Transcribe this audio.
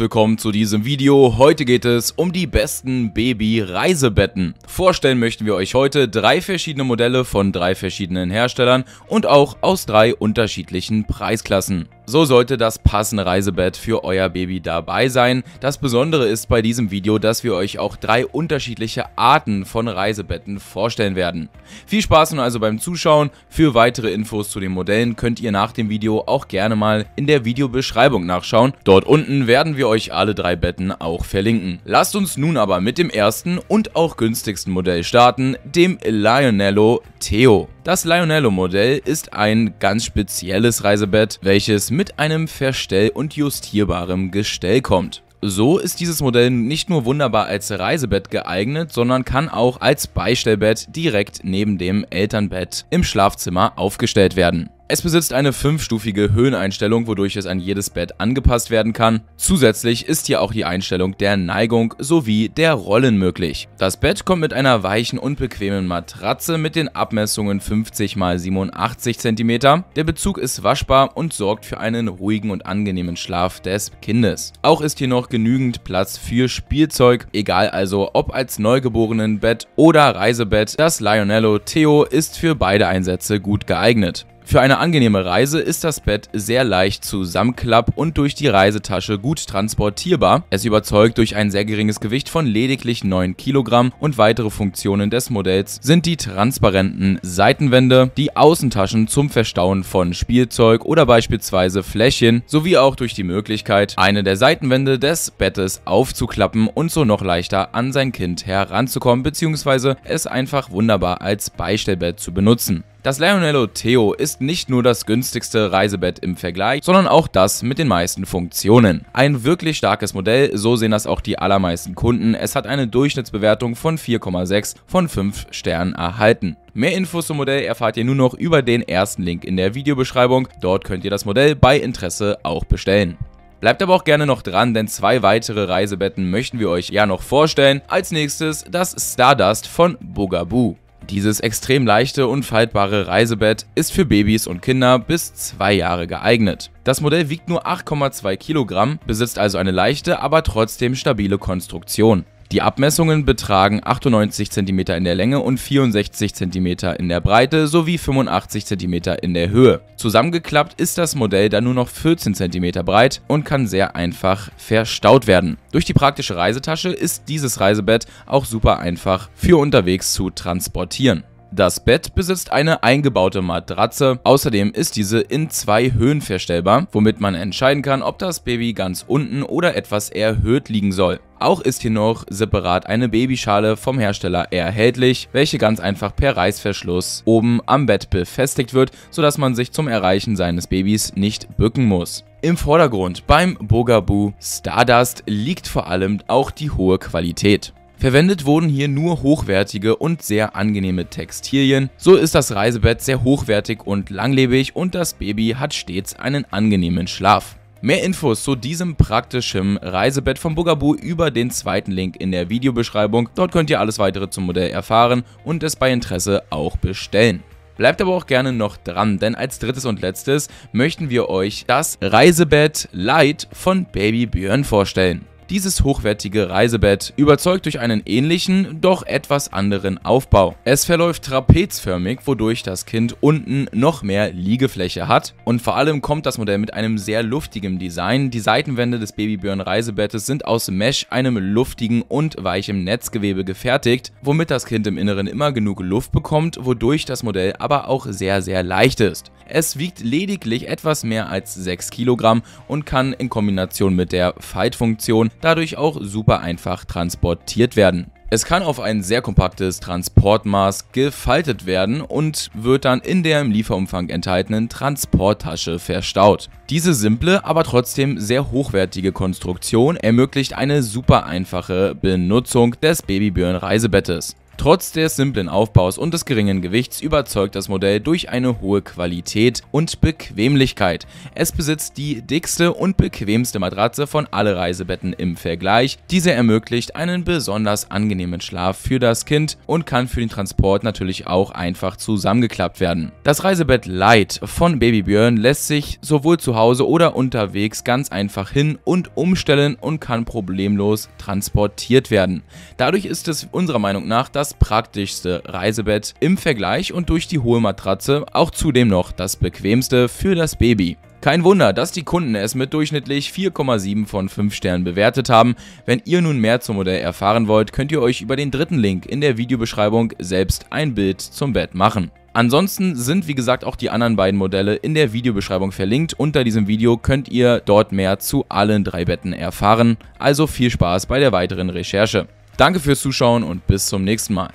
willkommen zu diesem Video. Heute geht es um die besten Baby-Reisebetten. Vorstellen möchten wir euch heute drei verschiedene Modelle von drei verschiedenen Herstellern und auch aus drei unterschiedlichen Preisklassen. So sollte das passende Reisebett für euer Baby dabei sein. Das Besondere ist bei diesem Video, dass wir euch auch drei unterschiedliche Arten von Reisebetten vorstellen werden. Viel Spaß nun also beim Zuschauen. Für weitere Infos zu den Modellen könnt ihr nach dem Video auch gerne mal in der Videobeschreibung nachschauen. Dort unten werden wir euch alle drei Betten auch verlinken. Lasst uns nun aber mit dem ersten und auch günstigsten Modell starten, dem Lionello Theo. Das Lionello-Modell ist ein ganz spezielles Reisebett, welches mit einem verstell- und justierbarem Gestell kommt. So ist dieses Modell nicht nur wunderbar als Reisebett geeignet, sondern kann auch als Beistellbett direkt neben dem Elternbett im Schlafzimmer aufgestellt werden. Es besitzt eine fünfstufige Höheneinstellung, wodurch es an jedes Bett angepasst werden kann. Zusätzlich ist hier auch die Einstellung der Neigung sowie der Rollen möglich. Das Bett kommt mit einer weichen und bequemen Matratze mit den Abmessungen 50 x 87 cm. Der Bezug ist waschbar und sorgt für einen ruhigen und angenehmen Schlaf des Kindes. Auch ist hier noch genügend Platz für Spielzeug, egal also ob als neugeborenen Bett oder Reisebett. Das Lionello Theo ist für beide Einsätze gut geeignet. Für eine angenehme Reise ist das Bett sehr leicht zusammenklapp und durch die Reisetasche gut transportierbar. Es überzeugt durch ein sehr geringes Gewicht von lediglich 9 Kilogramm und weitere Funktionen des Modells sind die transparenten Seitenwände, die Außentaschen zum Verstauen von Spielzeug oder beispielsweise Fläschchen, sowie auch durch die Möglichkeit, eine der Seitenwände des Bettes aufzuklappen und so noch leichter an sein Kind heranzukommen bzw. es einfach wunderbar als Beistellbett zu benutzen. Das Lionello Theo ist nicht nur das günstigste Reisebett im Vergleich, sondern auch das mit den meisten Funktionen. Ein wirklich starkes Modell, so sehen das auch die allermeisten Kunden. Es hat eine Durchschnittsbewertung von 4,6 von 5 Sternen erhalten. Mehr Infos zum Modell erfahrt ihr nur noch über den ersten Link in der Videobeschreibung. Dort könnt ihr das Modell bei Interesse auch bestellen. Bleibt aber auch gerne noch dran, denn zwei weitere Reisebetten möchten wir euch ja noch vorstellen. Als nächstes das Stardust von Bugaboo. Dieses extrem leichte und faltbare Reisebett ist für Babys und Kinder bis 2 Jahre geeignet. Das Modell wiegt nur 8,2 Kilogramm, besitzt also eine leichte, aber trotzdem stabile Konstruktion. Die Abmessungen betragen 98 cm in der Länge und 64 cm in der Breite sowie 85 cm in der Höhe. Zusammengeklappt ist das Modell dann nur noch 14 cm breit und kann sehr einfach verstaut werden. Durch die praktische Reisetasche ist dieses Reisebett auch super einfach für unterwegs zu transportieren. Das Bett besitzt eine eingebaute Matratze, außerdem ist diese in zwei Höhen verstellbar, womit man entscheiden kann, ob das Baby ganz unten oder etwas erhöht liegen soll. Auch ist hier noch separat eine Babyschale vom Hersteller erhältlich, welche ganz einfach per Reißverschluss oben am Bett befestigt wird, sodass man sich zum Erreichen seines Babys nicht bücken muss. Im Vordergrund beim Bogaboo Stardust liegt vor allem auch die hohe Qualität. Verwendet wurden hier nur hochwertige und sehr angenehme Textilien. So ist das Reisebett sehr hochwertig und langlebig und das Baby hat stets einen angenehmen Schlaf. Mehr Infos zu diesem praktischen Reisebett von Bugaboo über den zweiten Link in der Videobeschreibung. Dort könnt ihr alles weitere zum Modell erfahren und es bei Interesse auch bestellen. Bleibt aber auch gerne noch dran, denn als drittes und letztes möchten wir euch das Reisebett Light von Baby Björn vorstellen. Dieses hochwertige Reisebett überzeugt durch einen ähnlichen, doch etwas anderen Aufbau. Es verläuft trapezförmig, wodurch das Kind unten noch mehr Liegefläche hat und vor allem kommt das Modell mit einem sehr luftigen Design. Die Seitenwände des Babybjörn Reisebettes sind aus Mesh, einem luftigen und weichem Netzgewebe gefertigt, womit das Kind im Inneren immer genug Luft bekommt, wodurch das Modell aber auch sehr sehr leicht ist. Es wiegt lediglich etwas mehr als 6 Kilogramm und kann in Kombination mit der Faltfunktion dadurch auch super einfach transportiert werden. Es kann auf ein sehr kompaktes Transportmaß gefaltet werden und wird dann in der im Lieferumfang enthaltenen Transporttasche verstaut. Diese simple, aber trotzdem sehr hochwertige Konstruktion ermöglicht eine super einfache Benutzung des Babybjörn Reisebettes. Trotz des simplen Aufbaus und des geringen Gewichts überzeugt das Modell durch eine hohe Qualität und Bequemlichkeit. Es besitzt die dickste und bequemste Matratze von alle Reisebetten im Vergleich. Diese ermöglicht einen besonders angenehmen Schlaf für das Kind und kann für den Transport natürlich auch einfach zusammengeklappt werden. Das Reisebett Light von Baby Björn lässt sich sowohl zu Hause oder unterwegs ganz einfach hin und umstellen und kann problemlos transportiert werden. Dadurch ist es unserer Meinung nach das praktischste Reisebett im Vergleich und durch die hohe Matratze auch zudem noch das bequemste für das Baby. Kein Wunder, dass die Kunden es mit durchschnittlich 4,7 von 5 Sternen bewertet haben. Wenn ihr nun mehr zum Modell erfahren wollt, könnt ihr euch über den dritten Link in der Videobeschreibung selbst ein Bild zum Bett machen. Ansonsten sind wie gesagt auch die anderen beiden Modelle in der Videobeschreibung verlinkt. Unter diesem Video könnt ihr dort mehr zu allen drei Betten erfahren. Also viel Spaß bei der weiteren Recherche. Danke fürs Zuschauen und bis zum nächsten Mal.